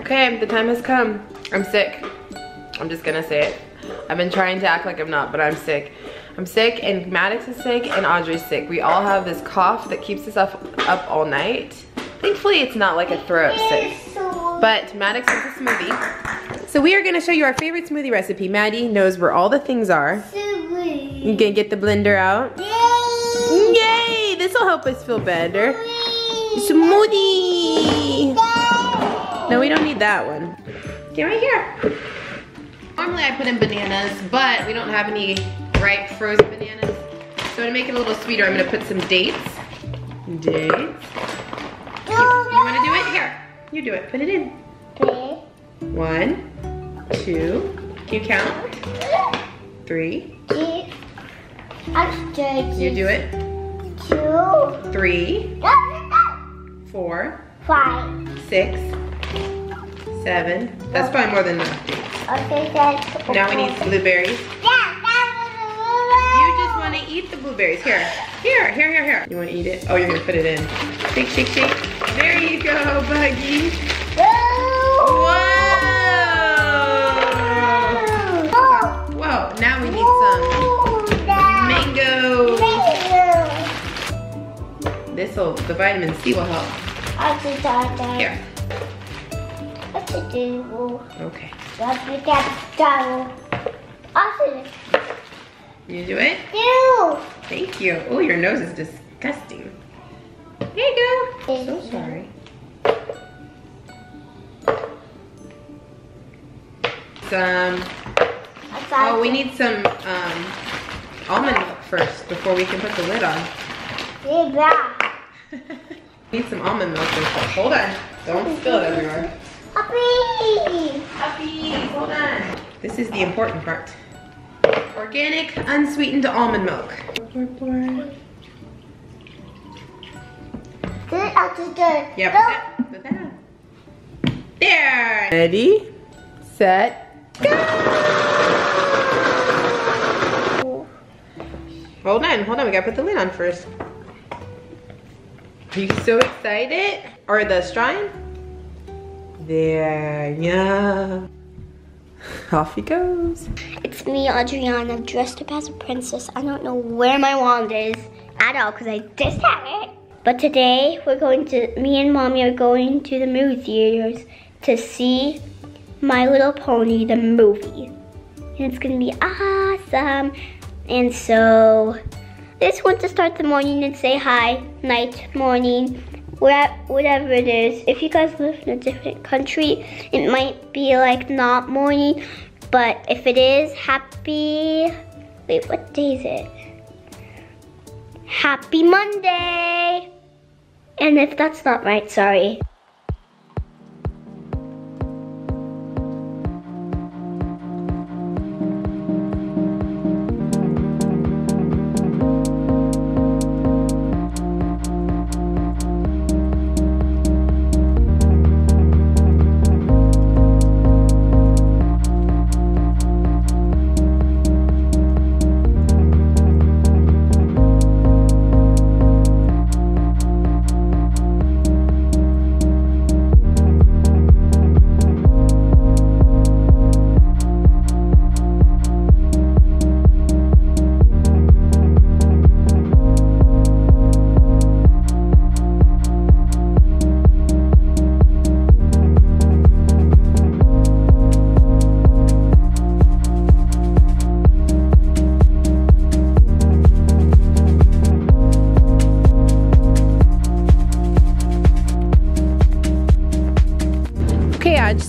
Okay, the time has come. I'm sick. I'm just gonna say it. I've been trying to act like I'm not, but I'm sick. I'm sick and Maddox is sick and Audrey's sick. We all have this cough that keeps us up, up all night. Thankfully, it's not like a throat sick. But Maddox wants a smoothie. So we are gonna show you our favorite smoothie recipe. Maddie knows where all the things are. You gonna get the blender out? Yay! Yay! This will help us feel better. Smoothie! No, we don't need that one. Get right here. Normally I put in bananas, but we don't have any ripe frozen bananas. So to make it a little sweeter, I'm gonna put some dates. Dates. You wanna do it? Here, you do it. Put it in. One, two, can you count? Three. You do it. Two, Three, four, Five. six, seven. That's probably more than enough dates. Okay, that's Now we need blueberries. Yeah, You just want to eat the blueberries. Here, here, here, here, here. You want to eat it? Oh, you're going to put it in. Shake, shake, shake. There you go, Buggy. Whoa! Whoa, now we need some mango. This'll, the vitamin C will help. Here. What to do? Okay. What we got done? Awesome. You do it? Do. Thank you. Oh, your nose is disgusting. There you go. So sorry. Some, oh, we need some um, almond milk first before we can put the lid on. Yeah. need some almond milk first. Hold on. Don't spill it everywhere. Happy. Puppies, hold on. This is the important part. Organic, unsweetened almond milk. Yeah, put that. There. Ready, set, go. Hold on, hold on. We gotta put the lid on first. Are you so excited? Or the straw in? There, yeah. Off he goes. It's me, Adriana, dressed up as a princess. I don't know where my wand is at all because I just have it. But today we're going to, me and mommy are going to the movie theaters to see My Little Pony, the movie. And it's gonna be awesome. And so, just want to start the morning and say hi, night, morning, whatever it is. If you guys live in a different country, it might be like not morning, but if it is, happy, wait, what day is it? Happy Monday! And if that's not right, sorry.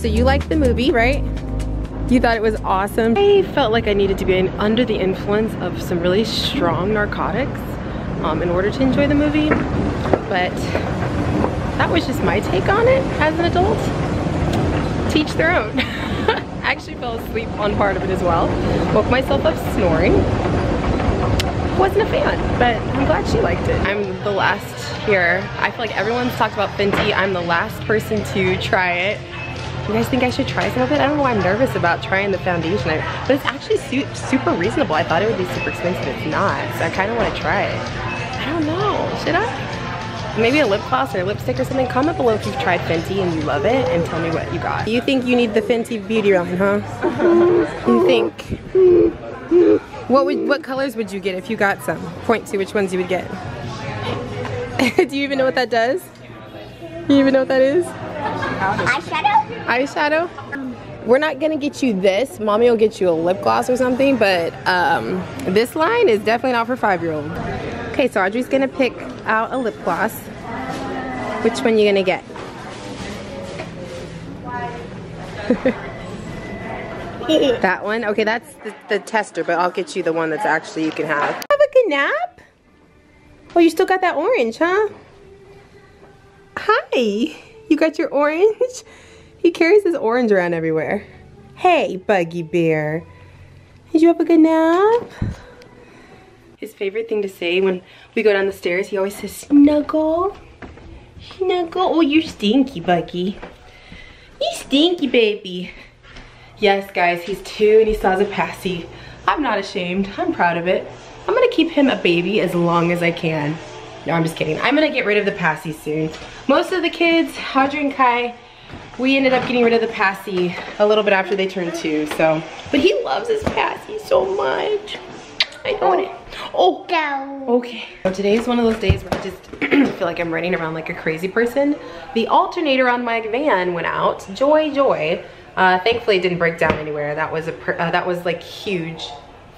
So you liked the movie, right? You thought it was awesome. I felt like I needed to be in, under the influence of some really strong narcotics um, in order to enjoy the movie. But that was just my take on it as an adult. Teach their own. I actually fell asleep on part of it as well. Woke myself up snoring. Wasn't a fan, but I'm glad she liked it. I'm the last here. I feel like everyone's talked about Fenty. I'm the last person to try it. You guys think I should try some of it? I don't know why I'm nervous about trying the foundation, I, but it's actually su super reasonable. I thought it would be super expensive. It's not, so I kind of want to try it. I don't know. Should I? maybe a lip gloss or a lipstick or something, comment below if you've tried Fenty and you love it and tell me what you got. You think you need the Fenty beauty line, huh? You think? What would what colors would you get if you got some? Point to which ones you would get. Do you even know what that does? You even know what that is? Eyeshadow? Eyeshadow? We're not gonna get you this. Mommy will get you a lip gloss or something, but um, this line is definitely not for five-year-old. Okay, so Audrey's gonna pick out a lip gloss. Which one you gonna get? that one? Okay, that's the, the, tester, but I'll get you the one that's actually you can have. Have a good nap? Oh, you still got that orange, huh? Hi, you got your orange? He carries his orange around everywhere. Hey, Buggy Bear. Did you have a good nap? His favorite thing to say when we go down the stairs, he always says, snuggle, snuggle. Oh, you're stinky, Buggy. You stinky, baby. Yes, guys, he's two and he still has a passy. I'm not ashamed. I'm proud of it. I'm gonna keep him a baby as long as I can. No, I'm just kidding. I'm gonna get rid of the passy soon. Most of the kids, Audrey and Kai, we ended up getting rid of the passy a little bit after they turned two, so. But he loves his passy so much. I know it. Oh, okay. So today's one of those days where I just feel like I'm running around like a crazy person. The alternator on my van went out. Joy, joy. Uh, thankfully, it didn't break down anywhere. That was a uh, that was like huge,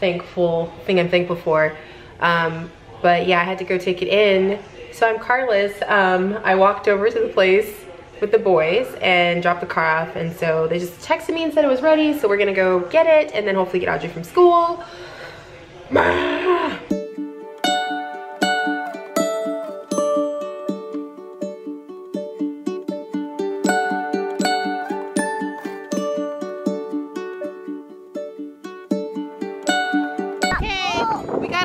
thankful thing I'm thankful for. Um, but yeah, I had to go take it in. So I'm carless. Um, I walked over to the place with the boys and dropped the car off. And so they just texted me and said it was ready. So we're gonna go get it and then hopefully get Audrey from school.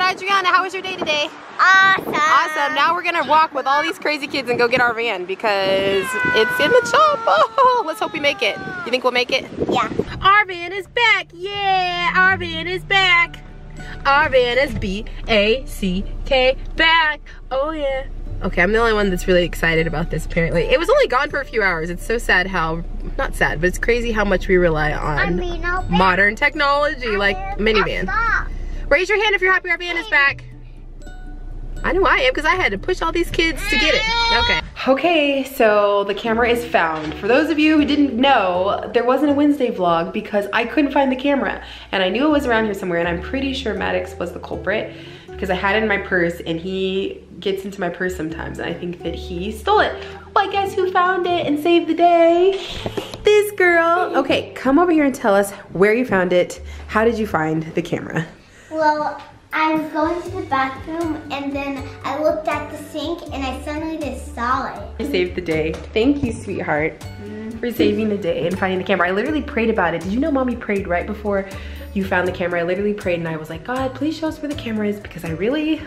Adriana, how was your day today? Awesome. Awesome. Now we're gonna walk with all these crazy kids and go get our van because it's in the shop. Oh, let's hope we make it. You think we'll make it? Yeah. Our van is back. Yeah, our van is back. Our van is B-A-C-K back. Oh yeah. Okay, I'm the only one that's really excited about this apparently. It was only gone for a few hours. It's so sad how, not sad, but it's crazy how much we rely on modern technology like minivan. Raise your hand if you're happy our van is back. I know I am because I had to push all these kids to get it. Okay. Okay, so the camera is found. For those of you who didn't know, there wasn't a Wednesday vlog because I couldn't find the camera. And I knew it was around here somewhere and I'm pretty sure Maddox was the culprit because I had it in my purse and he gets into my purse sometimes and I think that he stole it. Well, guess who found it and saved the day? This girl. Okay, come over here and tell us where you found it. How did you find the camera? Well, I was going to the bathroom and then I looked at the sink and I suddenly just saw it. You saved the day. Thank you, sweetheart, mm. for saving the day and finding the camera. I literally prayed about it. Did you know mommy prayed right before you found the camera? I literally prayed and I was like, God, please show us where the camera is because I really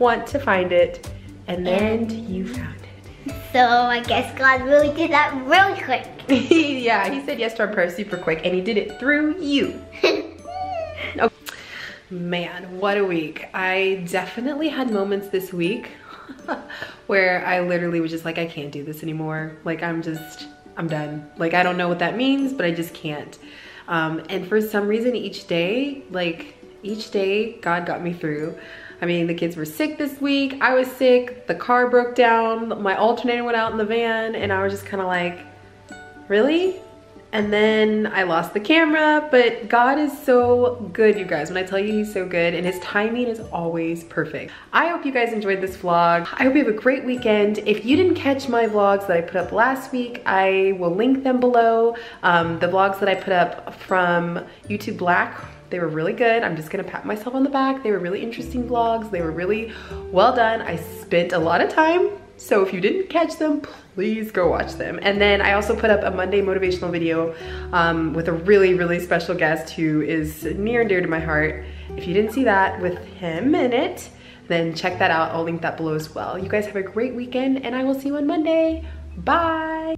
want to find it. And then and you found it. So I guess God really did that really quick. yeah, he said yes to our prayer super quick and he did it through you. Man, what a week. I definitely had moments this week where I literally was just like, I can't do this anymore. Like I'm just, I'm done. Like I don't know what that means, but I just can't. Um, and for some reason each day, like each day God got me through. I mean, the kids were sick this week. I was sick. The car broke down. My alternator went out in the van and I was just kind of like, really? And then I lost the camera, but God is so good, you guys. When I tell you he's so good and his timing is always perfect. I hope you guys enjoyed this vlog. I hope you have a great weekend. If you didn't catch my vlogs that I put up last week, I will link them below. Um, the vlogs that I put up from YouTube Black, they were really good. I'm just gonna pat myself on the back. They were really interesting vlogs. They were really well done. I spent a lot of time so if you didn't catch them, please go watch them. And then I also put up a Monday motivational video um, with a really, really special guest who is near and dear to my heart. If you didn't see that with him in it, then check that out. I'll link that below as well. You guys have a great weekend and I will see you on Monday. Bye.